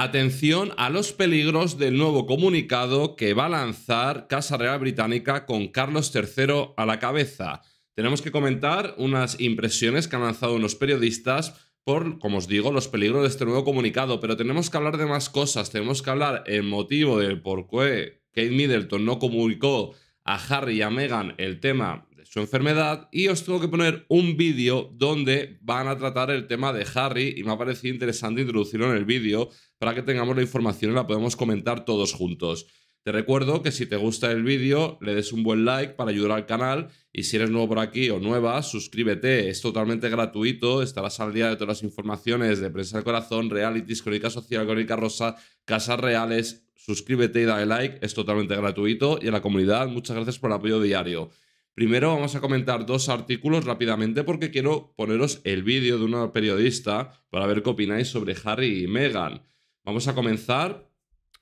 Atención a los peligros del nuevo comunicado que va a lanzar Casa Real Británica con Carlos III a la cabeza. Tenemos que comentar unas impresiones que han lanzado unos periodistas por, como os digo, los peligros de este nuevo comunicado, pero tenemos que hablar de más cosas. Tenemos que hablar el motivo del por qué Kate Middleton no comunicó a Harry y a Meghan el tema su enfermedad y os tengo que poner un vídeo donde van a tratar el tema de Harry y me ha parecido interesante introducirlo en el vídeo para que tengamos la información y la podemos comentar todos juntos. Te recuerdo que si te gusta el vídeo, le des un buen like para ayudar al canal y si eres nuevo por aquí o nueva, suscríbete, es totalmente gratuito, estarás al día de todas las informaciones de Prensa del Corazón, Realities, Crónica Social, Crónica Rosa, Casas Reales, suscríbete y dale like, es totalmente gratuito y a la comunidad, muchas gracias por el apoyo diario. Primero vamos a comentar dos artículos rápidamente porque quiero poneros el vídeo de una periodista para ver qué opináis sobre Harry y Meghan. Vamos a comenzar.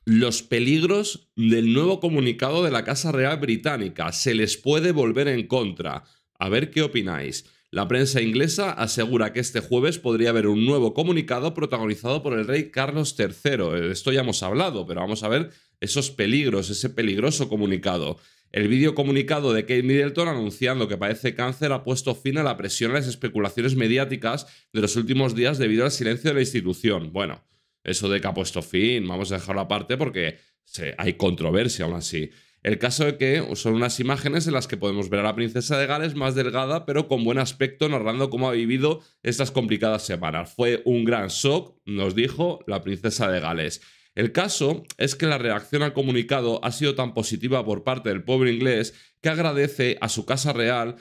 Los peligros del nuevo comunicado de la Casa Real Británica. Se les puede volver en contra. A ver qué opináis. La prensa inglesa asegura que este jueves podría haber un nuevo comunicado protagonizado por el rey Carlos III. Esto ya hemos hablado, pero vamos a ver esos peligros, ese peligroso comunicado. El vídeo comunicado de Kate Middleton anunciando que padece cáncer ha puesto fin a la presión y las especulaciones mediáticas de los últimos días debido al silencio de la institución. Bueno, eso de que ha puesto fin, vamos a dejarlo aparte porque hay controversia aún así. El caso de que son unas imágenes en las que podemos ver a la princesa de Gales más delgada, pero con buen aspecto, narrando cómo ha vivido estas complicadas semanas. Fue un gran shock, nos dijo la princesa de Gales. El caso es que la reacción al comunicado ha sido tan positiva por parte del pueblo inglés que agradece a su casa real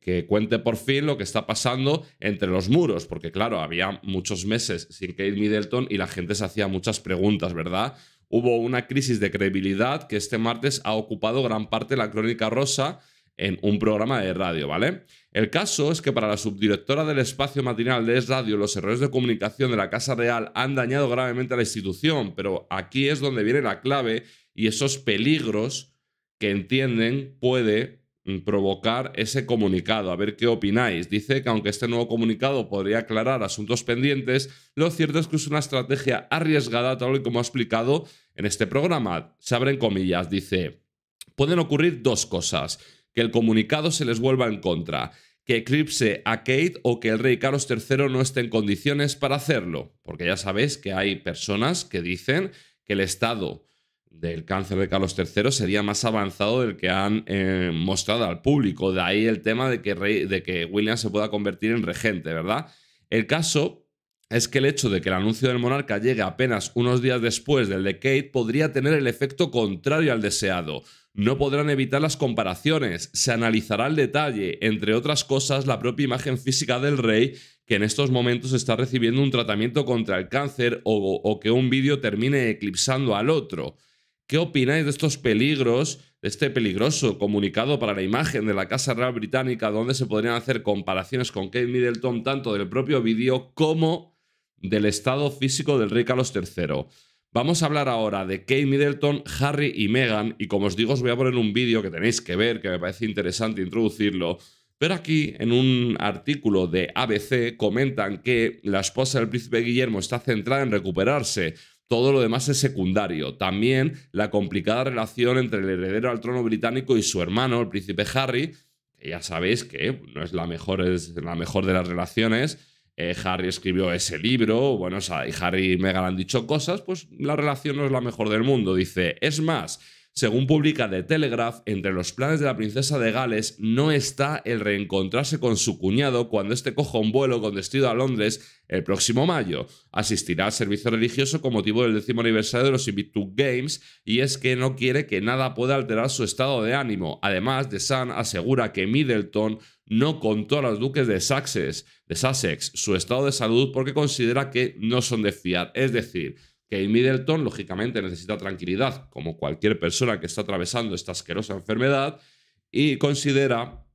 que cuente por fin lo que está pasando entre los muros, porque claro, había muchos meses sin Kate Middleton y la gente se hacía muchas preguntas, ¿verdad? Hubo una crisis de credibilidad que este martes ha ocupado gran parte de la crónica rosa en un programa de radio, ¿vale? El caso es que para la subdirectora del espacio matinal de Es Radio, los errores de comunicación de la Casa Real han dañado gravemente a la institución, pero aquí es donde viene la clave y esos peligros que entienden puede mm, provocar ese comunicado. A ver qué opináis. Dice que aunque este nuevo comunicado podría aclarar asuntos pendientes, lo cierto es que es una estrategia arriesgada, tal y como ha explicado en este programa. Se abren comillas, dice, pueden ocurrir dos cosas que el comunicado se les vuelva en contra, que eclipse a Kate o que el rey Carlos III no esté en condiciones para hacerlo. Porque ya sabéis que hay personas que dicen que el estado del cáncer de Carlos III sería más avanzado del que han eh, mostrado al público. De ahí el tema de que, de que William se pueda convertir en regente, ¿verdad? El caso es que el hecho de que el anuncio del monarca llegue apenas unos días después del de Kate podría tener el efecto contrario al deseado. No podrán evitar las comparaciones, se analizará el detalle, entre otras cosas, la propia imagen física del rey, que en estos momentos está recibiendo un tratamiento contra el cáncer o, que un vídeo termine eclipsando al otro. ¿Qué opináis de estos peligros, de este peligroso comunicado para la imagen de la Casa Real Británica, donde se podrían hacer comparaciones con Kate Middleton tanto del propio vídeo como del estado físico del rey Carlos III? Vamos a hablar ahora de Kate Middleton, Harry y Meghan, y como os digo, os voy a poner un vídeo que tenéis que ver, que me parece interesante introducirlo. Pero aquí, en un artículo de ABC, comentan que la esposa del príncipe Guillermo está centrada en recuperarse. Todo lo demás es secundario. También la complicada relación entre el heredero al trono británico y su hermano, el príncipe Harry, que ya sabéis que no es la mejor, es la mejor de las relaciones, eh, Harry escribió ese libro, bueno, y Harry y Meghan han dicho cosas, pues la relación no es la mejor del mundo. Dice, es más, según publica The Telegraph, entre los planes de la princesa de Gales no está el reencontrarse con su cuñado cuando éste coja un vuelo con destino a Londres el próximo mayo. Asistirá al servicio religioso con motivo del décimo aniversario de los Invictus Games y es que no quiere que nada pueda alterar su estado de ánimo. Además, The Sun asegura que Middleton no contó a los duques de Sussex, su estado de salud porque considera que no son de fiar. Es decir, que Middleton, lógicamente, necesita tranquilidad, como cualquier persona que está atravesando esta asquerosa enfermedad, y considera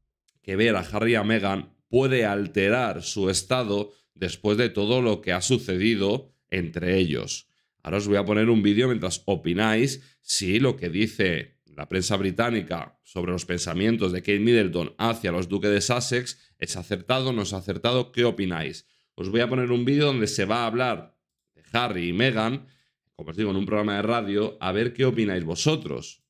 que ver a Harry y a Meghan puede alterar su estado después de todo lo que ha sucedido entre ellos. Ahora os voy a poner un vídeo mientras opináis si lo que dice la prensa británica sobre los pensamientos de Kate Middleton hacia los duques de Sussex es acertado, no es acertado, ¿qué opináis? Os voy a poner un vídeo donde se va a hablar Harry y Meghan, como os digo, en un programa de radio, a ver qué opináis vosotros.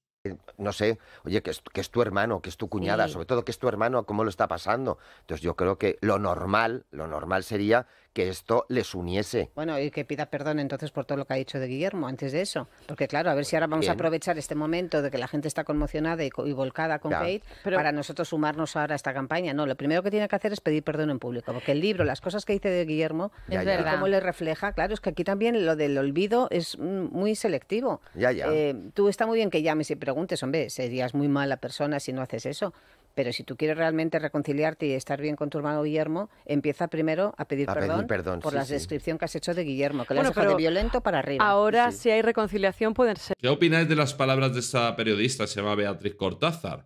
No sé, oye, que es, que es tu hermano, que es tu cuñada, Sí. sobre todo que es tu hermano, cómo lo está pasando. Entonces yo creo que lo normal, lo normal sería que esto les uniese. Bueno, y que pida perdón entonces por todo lo que ha dicho de Guillermo antes de eso. Porque claro, a ver si ahora vamos a aprovechar este momento de que la gente está conmocionada y, co- y volcada con. Kate Pero- para nosotros sumarnos ahora a esta campaña. No, lo primero que tiene que hacer es pedir perdón en público. Porque el libro, las cosas que dice de Guillermo, Ya, y verdad. cómo le refleja, claro, es que aquí también lo del olvido es mm, muy selectivo. Ya, ya. Eh, tú está muy bien que llames y preguntes, hombre, serías muy mala persona si no haces eso. Pero si tú quieres realmente reconciliarte y estar bien con tu hermano Guillermo, empieza primero a pedir A pedir perdón, por sí, la sí. descripción que has hecho de Guillermo, que le has Bueno, dejado de pero violento para arriba. Ahora, Sí. si hay reconciliación, pueden ser. ¿Qué opináis de las palabras de esta periodista, se llama Beatriz Cortázar?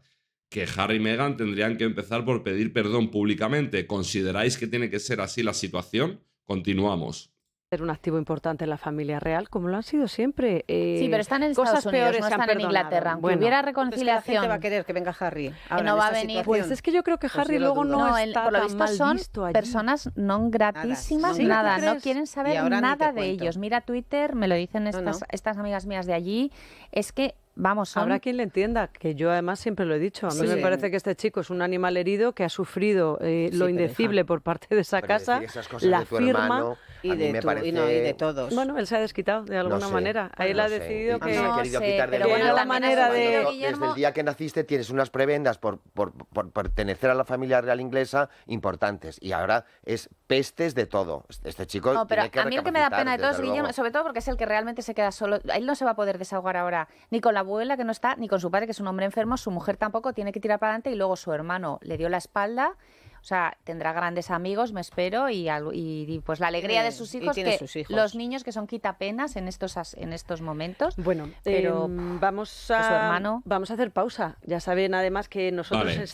Que Harry y Meghan tendrían que empezar por pedir perdón públicamente. ¿Consideráis que tiene que ser así la situación? Continuamos. Ser un activo importante en la familia real, como lo han sido siempre. Eh, Sí, pero están en cosas Estados Unidos, peores no están en. Inglaterra. Aunque Bueno, hubiera Pues que la gente reconciliación. va a querer que venga Harry. ahora, no va a venir. Pues es que yo creo que Pues Harry lo luego no, No, el- está por lo tan visto mal son visto allí. personas non gratísimas, Sí, ¿tú nada, no quieren saber nada de cuento. ellos. Mira Twitter, me lo dicen No, estas, no. estas amigas mías de allí, es que, vamos, son... Habrá quien le entienda, que yo además siempre lo he dicho. A mí Sí. me parece que este chico es un animal herido que ha sufrido eh, Sí, lo indecible por parte de esa Pero casa, decir esas cosas la de tu firma. hermano, y de, tu- parece... y no, y de todos. Bueno, él se ha desquitado de alguna sé, manera. Ahí él no ha decidido que. se ha No querido sé, quitar de pero en bueno, la manera de- Desde el día que naciste tienes unas prebendas por, por, por pertenecer a la familia real inglesa importantes y ahora es pestes de todo. Este chico No, pero tiene que a mí el que me da pena de todo es Guillermo, sobre todo porque es el que realmente se queda solo. Él no se va a poder desahogar ahora ni con la abuela que no está, ni con su padre que es un hombre enfermo, su mujer tampoco, tiene que tirar para adelante y luego su hermano le dio la espalda. O sea, tendrá grandes amigos, me espero, y, algo- y- y, pues la alegría de sus hijos, que sus hijos. los niños que son quitapenas en estos, as- en estos momentos. Bueno, Pero, em, vamos a, su hermano- vamos a hacer pausa. Ya saben además que nosotros Vale.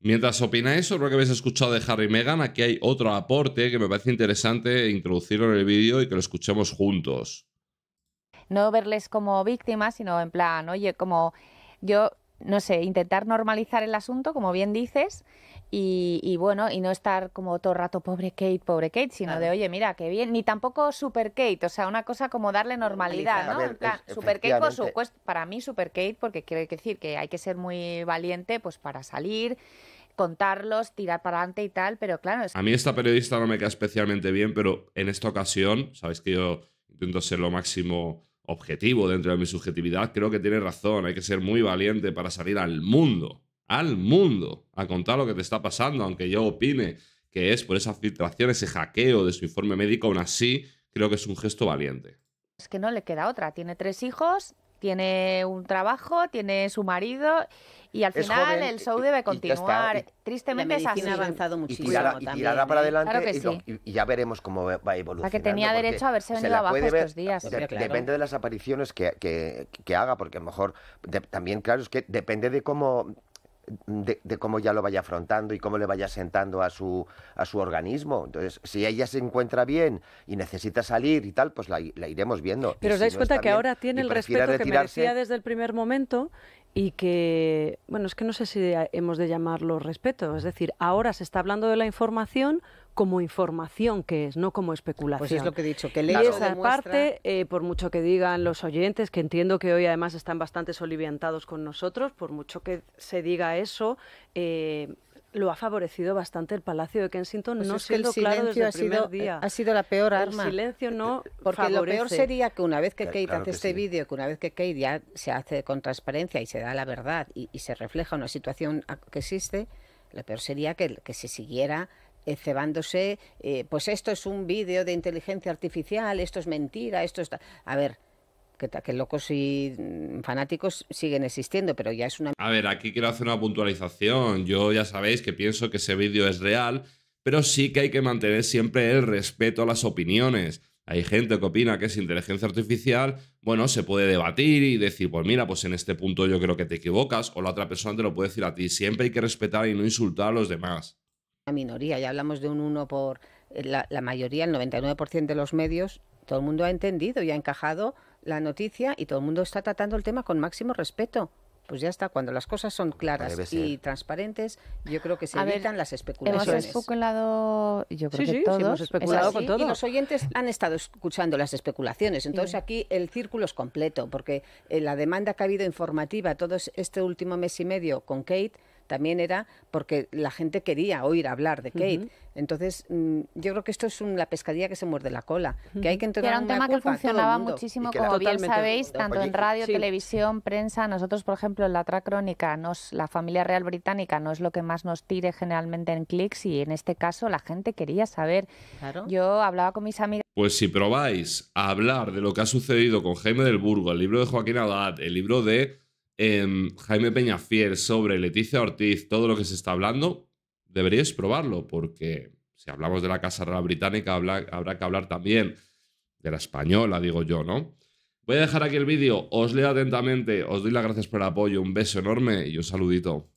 Mientras opináis sobre lo que habéis escuchado de Harry y Meghan, aquí hay otro aporte que me parece interesante introducirlo en el vídeo y que lo escuchemos juntos. No verles como víctimas, sino en plan, oye, como yo, no sé, intentar normalizar el asunto, como bien dices, y, y bueno, y no estar como todo el rato, pobre Kate, pobre Kate, sino Claro. de, oye, mira, qué bien, ni tampoco super Kate, o sea, una cosa como darle normalidad. ¿no? Ver, En plan, es- super Kate, por supuesto, para mí super Kate, porque quiere decir que hay que ser muy valiente, pues para salir, contarlos, tirar para adelante y tal, pero claro, es A mí esta periodista no me cae especialmente bien, pero en esta ocasión, sabéis que yo intento ser lo máximo objetivo dentro de mi subjetividad, creo que tiene razón, hay que ser muy valiente para salir al mundo, al mundo, a contar lo que te está pasando, aunque yo opine que es por esa filtración, ese hackeo de su informe médico, aún así creo que es un gesto valiente. es que no le queda otra. Tiene tres hijos, tiene un trabajo, tiene su marido y al Es final joven el show debe y ya está. continuar. Y- La Tristemente es así. medicina ha avanzado y muchísimo tirará, y también. tirará para adelante Claro que y, lo- sí. y- y ya veremos cómo va evolucionando. La que tenía derecho a haberse se venido abajo ver- estos días. de- Hombre, claro. Depende de las apariciones que, que- que haga, porque a lo mejor de- también, claro, es que depende de cómo de, de cómo ya lo vaya afrontando y cómo le vaya sentando a su, a su organismo. Entonces, si ella se encuentra bien y necesita salir y tal, pues la, la iremos viendo. Pero os si dais no cuenta que bien ahora tiene el respeto que merecía desde el primer momento y que, bueno, es que no sé si hemos de llamarlo respeto. Es decir, ahora se está hablando de la información como información que es, no como especulación. Pues es lo que he dicho, que el Y esa demuestra- parte, eh, por mucho que digan los oyentes, que entiendo que hoy además están bastante soliviantados con nosotros, por mucho que se diga eso, eh, lo ha favorecido bastante el Palacio de Kensington, Pues no es que el siendo claro desde ha el primer sido, día. ha sido la peor el arma. silencio no Porque lo peor favorece. sería que una vez que Claro, Kate claro hace que este sí. vídeo, que una vez que Kate ya se hace con transparencia y se da la verdad y, y se refleja una situación que existe, lo peor sería que, que se siguiera cebándose, eh, pues esto es un vídeo de inteligencia artificial, esto es mentira, esto está... A ver, que, que locos y mm, fanáticos siguen existiendo, pero ya es una A ver, aquí quiero hacer una puntualización. Yo ya sabéis que pienso que ese vídeo es real, pero sí que hay que mantener siempre el respeto a las opiniones. Hay gente que opina que es inteligencia artificial, bueno, se puede debatir y decir, pues mira, pues en este punto yo creo que te equivocas, o la otra persona te lo puede decir a ti. Siempre hay que respetar y no insultar a los demás. Minoría, ya hablamos de un 1 por eh, la, la mayoría, el 99% de los medios, todo el mundo ha entendido y ha encajado la noticia y todo el mundo está tratando el tema con máximo respeto. pues ya está. Cuando las cosas son claras Debe y transparentes, yo creo que se A ver, evitan las Hemos especulaciones. especulado, yo creo Sí, que sí, sí, todos. hemos ¿es especulado con todo. Y los oyentes han estado escuchando las especulaciones. Entonces aquí el círculo es completo, porque eh, la demanda que ha habido informativa todo es- este último mes y medio con Kate también era porque la gente quería oír hablar de Kate. Entonces, mm, yo creo que esto es un- la pescadilla que se muerde la cola, que hay que Y entregar era un una tema que culpa funcionaba muchísimo, Y que como bien sabéis, tanto Oye, en radio, sí. televisión, prensa. Nosotros, por ejemplo, en la otra crónica, nos, la familia real británica no es lo que más nos tire generalmente en clics y en este caso la gente quería saber. Claro. Yo hablaba con mis amigas Pues si probáis a hablar de lo que ha sucedido con Jaime del Burgo, el libro de Joaquín Abad, el libro de em, Jaime Peñafiel sobre Leticia Ortiz, todo lo que se está hablando, deberíais probarlo, porque si hablamos de la Casa Real Británica, habrá que hablar también de la española, digo yo, ¿no? Voy a dejar aquí el vídeo, os leo atentamente, os doy las gracias por el apoyo, un beso enorme y un saludito.